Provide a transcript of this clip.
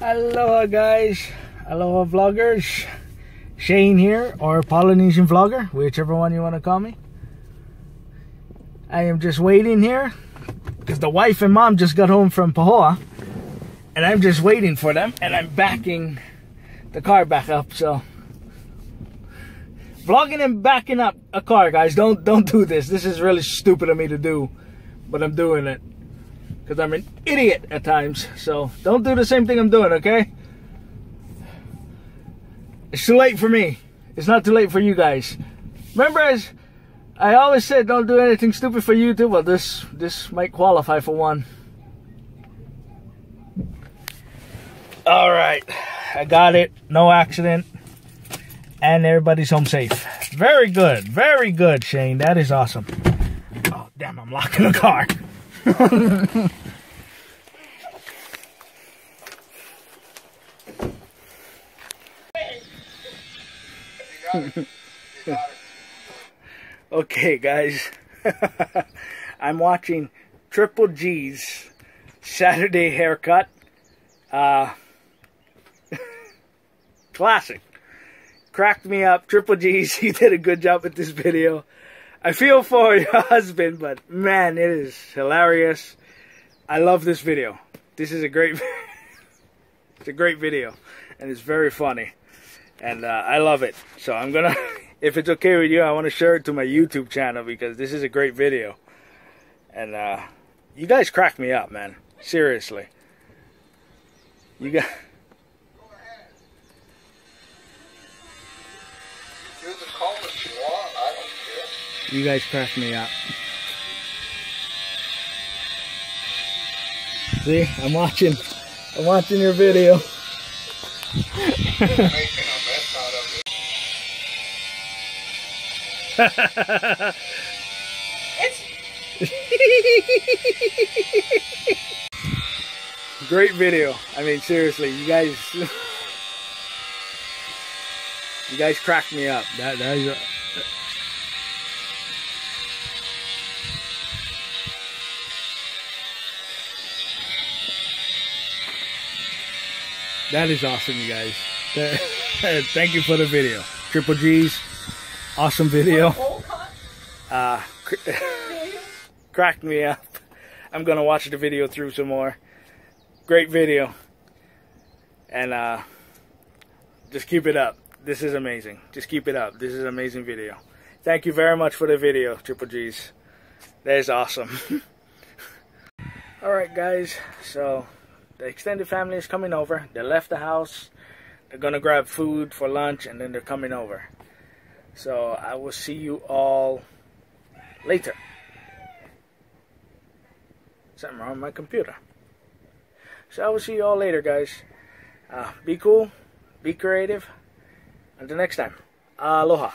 Aloha guys, aloha vloggers. Shane here, or Polynesian vlogger, whichever one you want to call me. I am just waiting here because the wife and mom just got home from Pahoa and I'm just waiting for them and I'm backing the car back up so. Vlogging and backing up a car guys. Don't don't do this. This is really stupid of me to do but I'm doing it because I'm an idiot at times so don't do the same thing I'm doing okay it's too late for me it's not too late for you guys remember as I always said don't do anything stupid for YouTube. Well, this this might qualify for one. All right, I got it. No accident, and everybody's home safe. Very good, very good, Shane. That is awesome. Oh damn! I'm locking the car. Okay, guys. I'm watching Triple G's Saturday haircut. Uh, classic. Cracked me up. Triple G's, you did a good job with this video. I feel for your husband, but man, it is hilarious. I love this video. This is a great, it's a great video, and it's very funny, and uh, I love it. So I'm gonna if it's okay with you, I want to share it to my YouTube channel because this is a great video. And uh, you guys crack me up, man. Seriously. You got. You guys crack me up. See, I'm watching. I'm watching your video. Great video. I mean, seriously, you guys, you guys cracked me up. That that is. A, that is awesome, you guys. Thank you for the video. Triple G's. Awesome video. Uh, cracked me up. I'm gonna watch the video through some more. Great video. And uh, just keep it up. This is amazing. Just keep it up. This is an amazing video. Thank you very much for the video, Triple G's. That is awesome. Alright guys, so the extended family is coming over. They left the house. They're gonna grab food for lunch and then they're coming over. So I will see you all later. Something wrong with my computer. So I will see you all later, guys. Uh, be cool, be creative. Until next time, aloha.